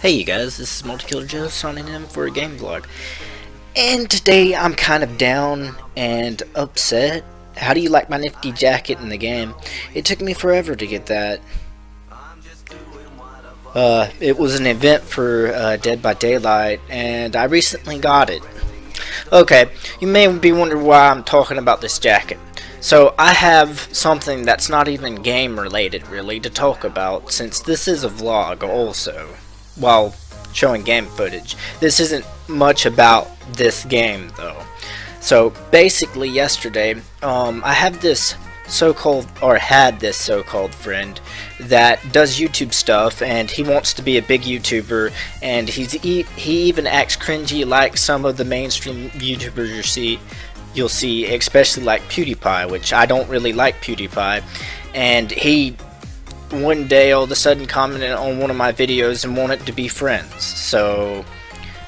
Hey you guys, this is Multikiller Joe signing in for a game vlog. And today I'm kind of down and upset. How do you like my nifty jacket in the game? It took me forever to get that. Uh, it was an event for uh, Dead by Daylight and I recently got it. Okay, you may be wondering why I'm talking about this jacket. So I have something that's not even game related really to talk about since this is a vlog also while showing game footage. This isn't much about this game though. So basically yesterday, um, I have this so-called, or had this so-called friend that does YouTube stuff and he wants to be a big YouTuber and he's e he even acts cringy like some of the mainstream YouTubers you see you'll see especially like PewDiePie which I don't really like PewDiePie and he one day all of a sudden commented on one of my videos and wanted to be friends. So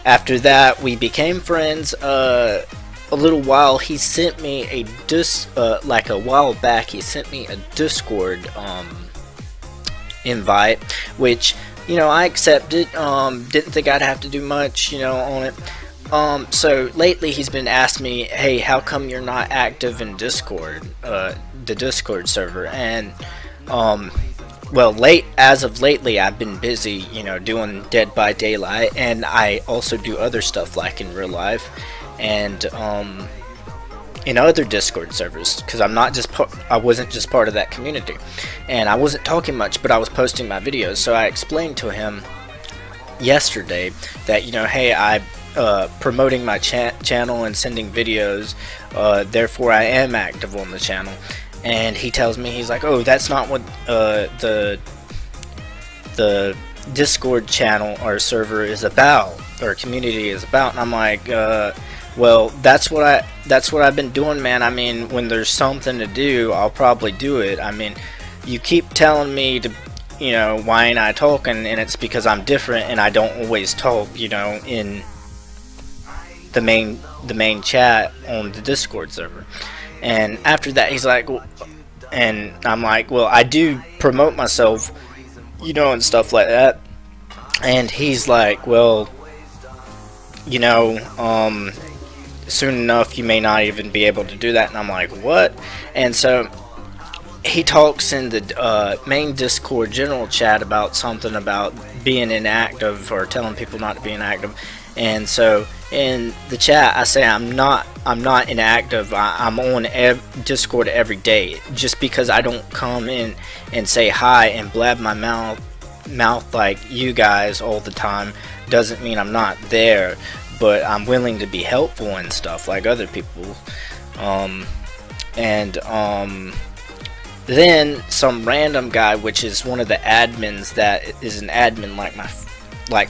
after that we became friends. Uh, a little while he sent me a dis uh, like a while back he sent me a Discord um, invite which you know I accepted um, didn't think I'd have to do much you know on it um, so lately he's been asking me hey how come you're not active in Discord uh, the Discord server and um, well, late as of lately, I've been busy, you know, doing Dead by Daylight, and I also do other stuff like in real life, and um, in other Discord servers, because I'm not just I wasn't just part of that community, and I wasn't talking much, but I was posting my videos. So I explained to him yesterday that you know, hey, I uh, promoting my cha channel and sending videos, uh, therefore I am active on the channel and he tells me he's like, "Oh, that's not what uh, the the Discord channel or server is about or community is about." And I'm like, uh, "Well, that's what I that's what I've been doing, man. I mean, when there's something to do, I'll probably do it. I mean, you keep telling me to." You know, why ain't I talking? And it's because I'm different and I don't always talk, you know, in the main the main chat on the Discord server. And after that, he's like, and I'm like, well, I do promote myself, you know, and stuff like that. And he's like, well, you know, um, soon enough you may not even be able to do that. And I'm like, what? And so he talks in the uh, main Discord general chat about something about being inactive or telling people not to be inactive. And so in the chat, I say I'm not I'm not inactive. I, am on ev Discord every day. Just because I don't come in and say hi and blab my mouth mouth like you guys all the time doesn't mean I'm not there. But I'm willing to be helpful and stuff like other people. Um, and um, then some random guy, which is one of the admins that is an admin like my like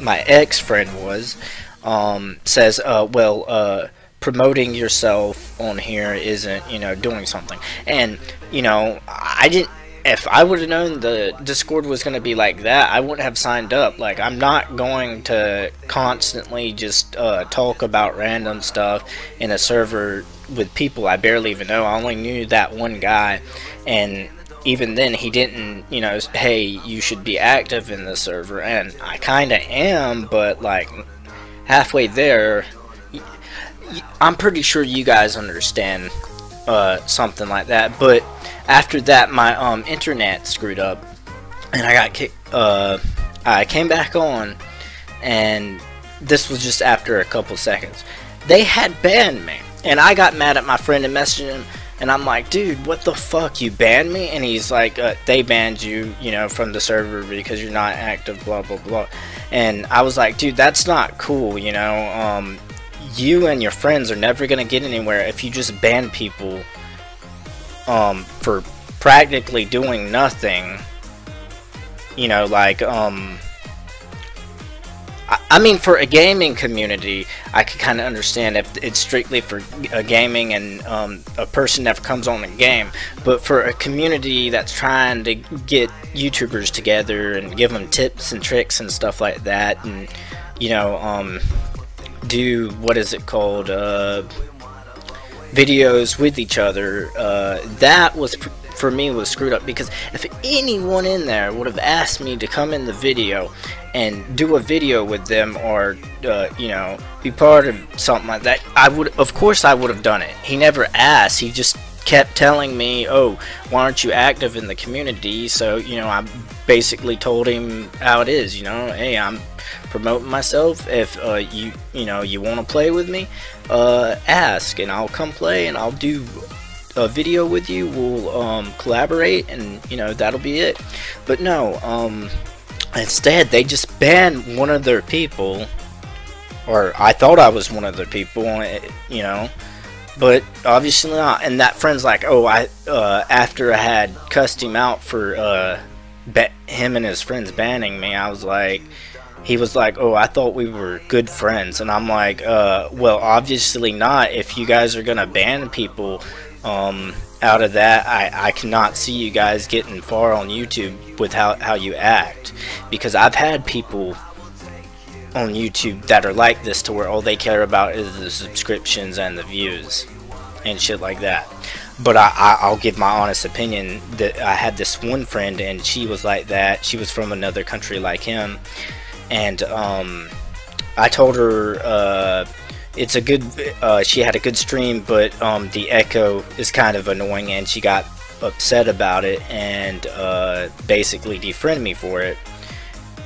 my ex friend was um, says, uh, well, uh, promoting yourself on here isn't, you know, doing something. And, you know, I didn't, if I would have known the Discord was going to be like that, I wouldn't have signed up. Like, I'm not going to constantly just uh, talk about random stuff in a server with people I barely even know. I only knew that one guy, and even then he didn't, you know, hey, you should be active in the server, and I kind of am, but like halfway there, I'm pretty sure you guys understand uh, something like that. But after that, my um, internet screwed up, and I got kicked. Uh, I came back on, and this was just after a couple seconds. They had banned me, and I got mad at my friend and messaged him. And I'm like, dude, what the fuck? You banned me? And he's like, uh, they banned you, you know, from the server because you're not active, blah, blah, blah. And I was like, dude, that's not cool, you know. Um, you and your friends are never going to get anywhere if you just ban people um, for practically doing nothing. You know, like, um, I mean, for a gaming community, I could kind of understand if it's strictly for a gaming and um, a person that comes on the game. But for a community that's trying to get YouTubers together and give them tips and tricks and stuff like that, and you know, um, do what is it called? Uh, videos with each other. Uh, that was for me was screwed up because if anyone in there would have asked me to come in the video and do a video with them or uh, you know be part of something like that I would of course I would have done it. He never asked. He just kept telling me oh why aren't you active in the community? So you know I basically told him how it is you know hey I'm promoting myself. If uh, you you know you want to play with me uh, ask and I'll come play and I'll do a video with you we'll um, collaborate and you know that'll be it but no um, Instead, they just banned one of their people, or I thought I was one of their people, eh, you know, but obviously not. And that friend's like, oh, I uh, after I had cussed him out for uh, him and his friends banning me, I was like, he was like, oh, I thought we were good friends, and I'm like, uh, well, obviously not. If you guys are gonna ban people, um, out of that, I, I cannot see you guys getting far on YouTube with how, how you act. Because I've had people on YouTube that are like this to where all they care about is the subscriptions and the views and shit like that. But I, I, will give my honest opinion that I had this one friend and she was like that. She was from another country like him. And um, I told her uh, it's a good uh, she had a good stream but um, the echo is kind of annoying and she got upset about it and uh, basically defriended me for it.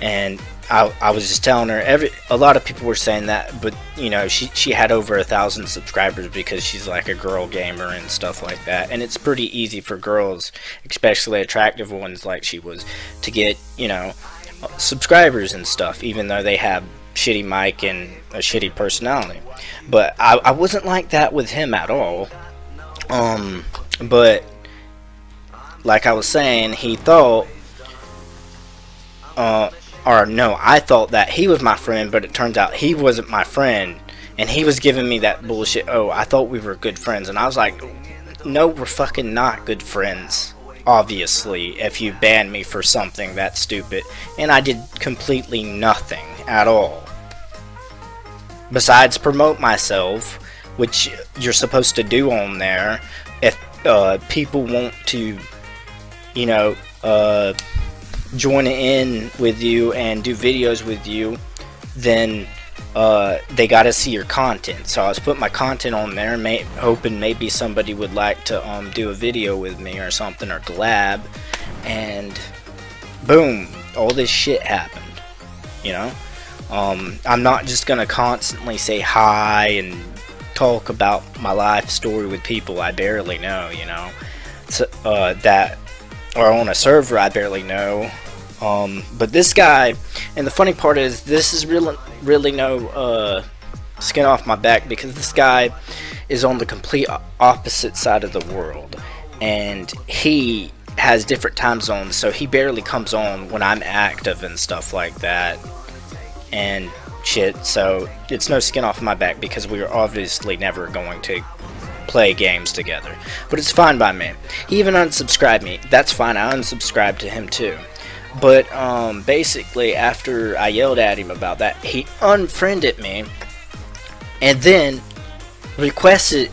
And I, I was just telling her every a lot of people were saying that but you know she, she had over a thousand subscribers because she's like a girl gamer and stuff like that. And it's pretty easy for girls especially attractive ones like she was to get you know subscribers and stuff even though they have shitty mic and a shitty personality. But I, I wasn't like that with him at all. Um, but like I was saying, he thought, uh, or no, I thought that he was my friend, but it turns out he wasn't my friend, and he was giving me that bullshit. Oh, I thought we were good friends, and I was like, no, we're fucking not good friends obviously, if you ban me for something that stupid, and I did completely nothing at all. Besides promote myself, which you're supposed to do on there, if uh, people want to, you know, uh, join in with you and do videos with you, then uh, they got to see your content. So I was putting my content on there, may, hoping maybe somebody would like to um, do a video with me or something or collab, and boom, all this shit happened. You know, um, I'm not just gonna constantly say hi and talk about my life story with people I barely know. You know, so, uh, that are on a server I barely know. Um, but this guy, and the funny part is, this is really, really no uh, skin off my back because this guy is on the complete opposite side of the world, and he has different time zones, so he barely comes on when I'm active and stuff like that, and shit. So it's no skin off my back because we are obviously never going to play games together. But it's fine by me. He even unsubscribed me. That's fine. I unsubscribed to him too. But um, basically, after I yelled at him about that, he unfriended me and then requested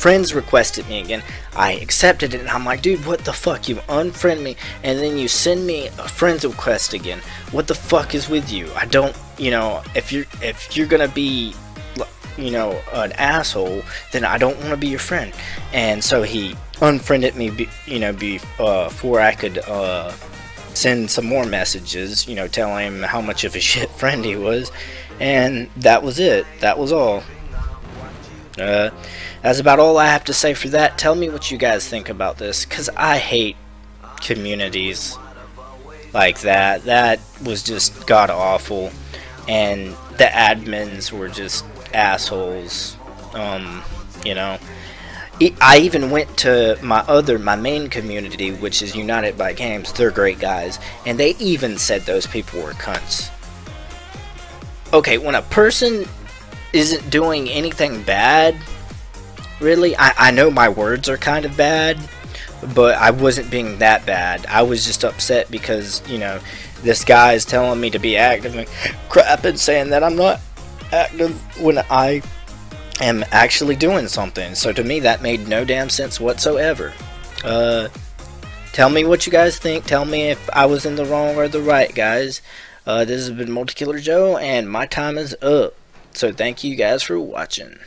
friends requested me again. I accepted it and I'm like, dude, what the fuck? You unfriend me and then you send me a friends request again. What the fuck is with you? I don't, you know, if you're if you're gonna be you know, an asshole, then I don't want to be your friend. And so he unfriended me, you know, uh, before I could uh, send some more messages, you know, telling him how much of a shit friend he was. And that was it. That was all. Uh, that's about all I have to say for that. Tell me what you guys think about this, because I hate communities like that. That was just god awful. And the admins were just assholes. Um, you know, I even went to my other, my main community, which is United by Games. They're great guys, and they even said those people were cunts. Okay, when a person isn't doing anything bad, really, I, I know my words are kind of bad, but I wasn't being that bad. I was just upset because, you know, this guy is telling me to be active and crap and saying that I'm not active when I am actually doing something. So to me, that made no damn sense whatsoever. Uh, tell me what you guys think. Tell me if I was in the wrong or the right, guys. Uh, this has been Multikiller Joe, and my time is up. So thank you guys for watching.